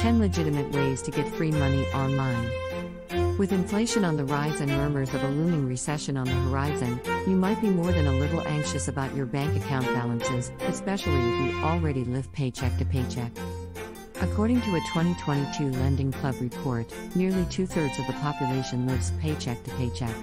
10 legitimate ways to get free money online. With inflation on the rise and murmurs of a looming recession on the horizon, you might be more than a little anxious about your bank account balances, especially if you already live paycheck to paycheck. According to a 2022 Lending Club report, nearly two thirds of the population lives paycheck to paycheck.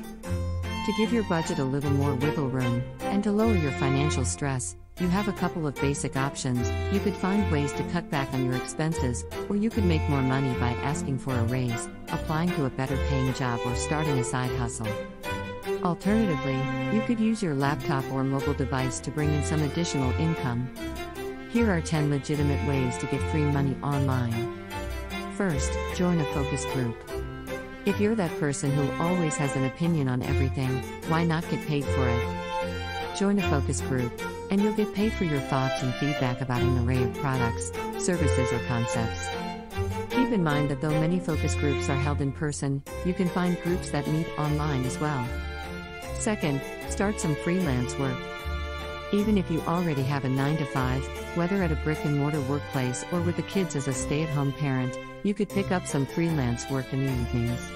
To give your budget a little more wiggle room, and to lower your financial stress, you have a couple of basic options. You could find ways to cut back on your expenses, or you could make more money by asking for a raise, applying to a better paying job, or starting a side hustle. Alternatively, you could use your laptop or mobile device to bring in some additional income. Here are 10 legitimate ways to get free money online. First, join a focus group. If you're that person who always has an opinion on everything, why not get paid for it? Join a focus group and you'll get paid for your thoughts and feedback about an array of products, services, or concepts. Keep in mind that though many focus groups are held in person, you can find groups that meet online as well. Second, start some freelance work. Even if you already have a 9 to 5, whether at a brick and mortar workplace or with the kids as a stay at home parent, you could pick up some freelance work in the evenings.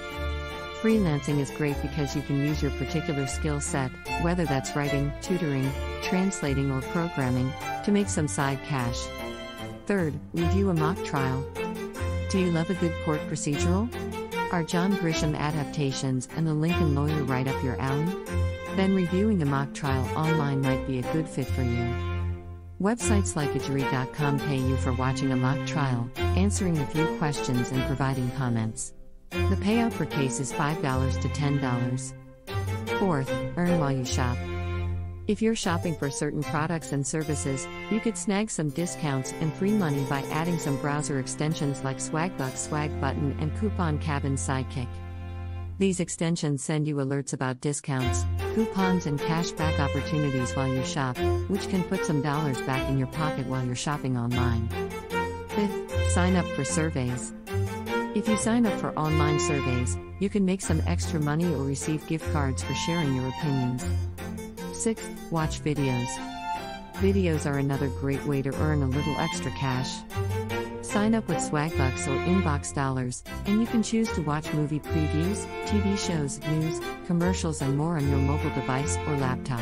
Freelancing is great because you can use your particular skill set, whether that's writing, tutoring, translating, or programming, to make some side cash. Third, review a mock trial. Do you love a good court procedural? Are John Grisham adaptations and the Lincoln Lawyer right up your alley? Then reviewing a mock trial online might be a good fit for you. Websites like eJury.com pay you for watching a mock trial, answering a few questions, and providing comments. The payout per case is $5 to $10. Fourth, earn while you shop. If you're shopping for certain products and services, you could snag some discounts and free money by adding some browser extensions like Swagbucks, Swag Button, and Coupon Cabin Sidekick. These extensions send you alerts about discounts, coupons, and cashback opportunities while you shop, which can put some dollars back in your pocket while you're shopping online. Fifth, sign up for surveys. If you sign up for online surveys, you can make some extra money or receive gift cards for sharing your opinions. Sixth, Watch videos. Videos are another great way to earn a little extra cash. Sign up with Swagbucks or Inbox Dollars, and you can choose to watch movie previews, TV shows, news, commercials, and more on your mobile device or laptop.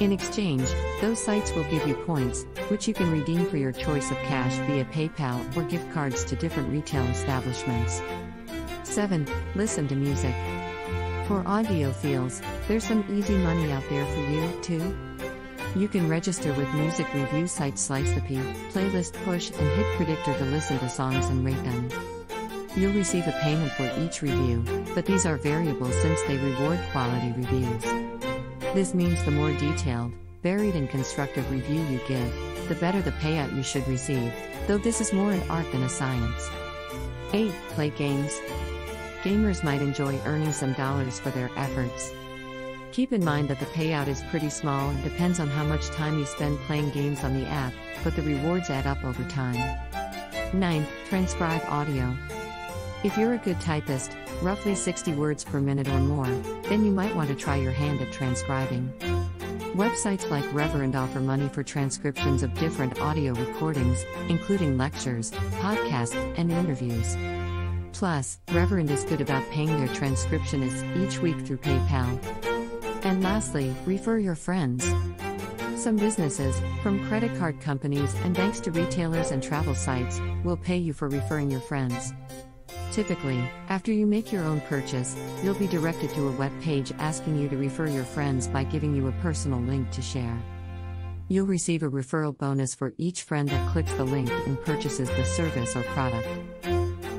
In exchange, those sites will give you points, which you can redeem for your choice of cash via PayPal or gift cards to different retail establishments. 7. Listen to music. For audiophiles, there's some easy money out there for you, too. You can register with music review site Slice the Pie, Playlist Push, and Hit Predictor to listen to songs and rate them. You'll receive a payment for each review, but these are variable since they reward quality reviews. This means the more detailed, varied, and constructive review you give, the better the payout you should receive, though this is more an art than a science. 8. Play games. Gamers might enjoy earning some dollars for their efforts. Keep in mind that the payout is pretty small and depends on how much time you spend playing games on the app, but the rewards add up over time. 9. Transcribe audio. If you're a good typist, roughly 60 words per minute or more, then you might want to try your hand at transcribing. Websites like Reverend offer money for transcriptions of different audio recordings, including lectures, podcasts, and interviews. Plus, Reverend is good about paying their transcriptionists each week through PayPal. And lastly, refer your friends. Some businesses, from credit card companies and banks to retailers and travel sites, will pay you for referring your friends. Typically, after you make your own purchase, you'll be directed to a web page asking you to refer your friends by giving you a personal link to share. You'll receive a referral bonus for each friend that clicks the link and purchases the service or product.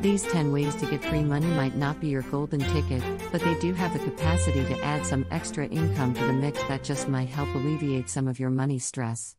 These 10 ways to get free money might not be your golden ticket, but they do have the capacity to add some extra income to the mix that just might help alleviate some of your money stress.